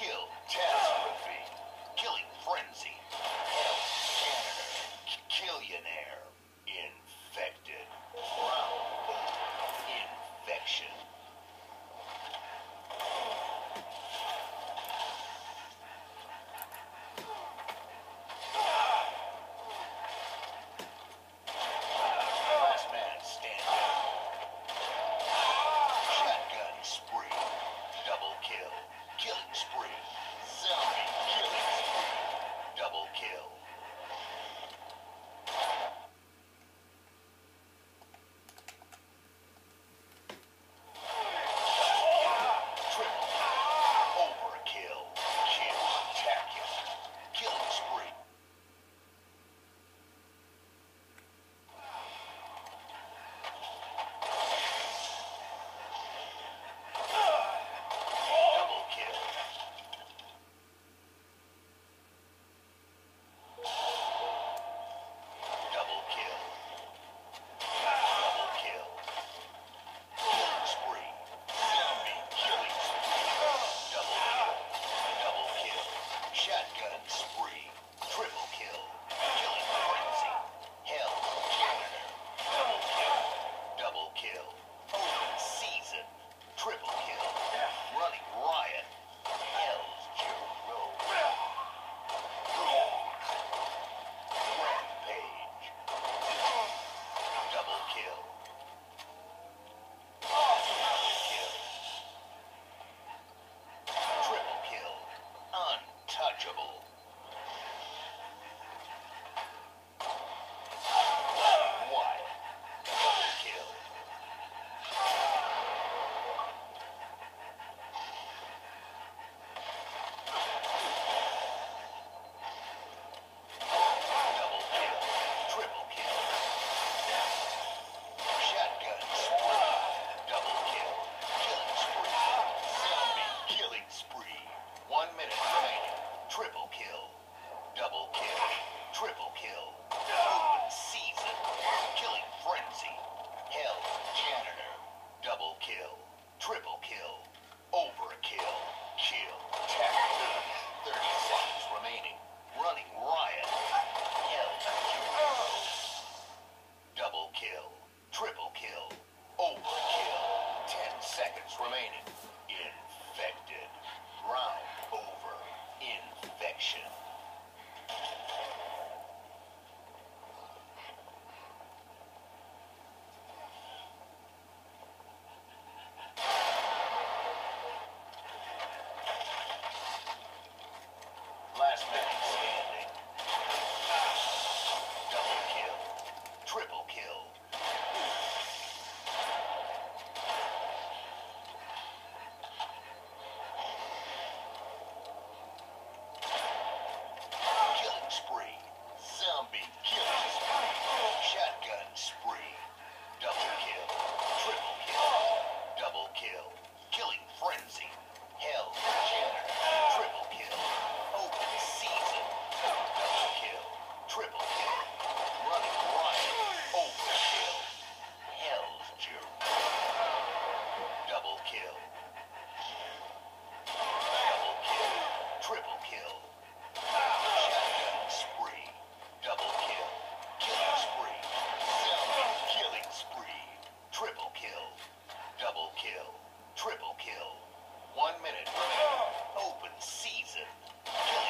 kill. kill. Triple kill. One minute remaining. Open season. Kill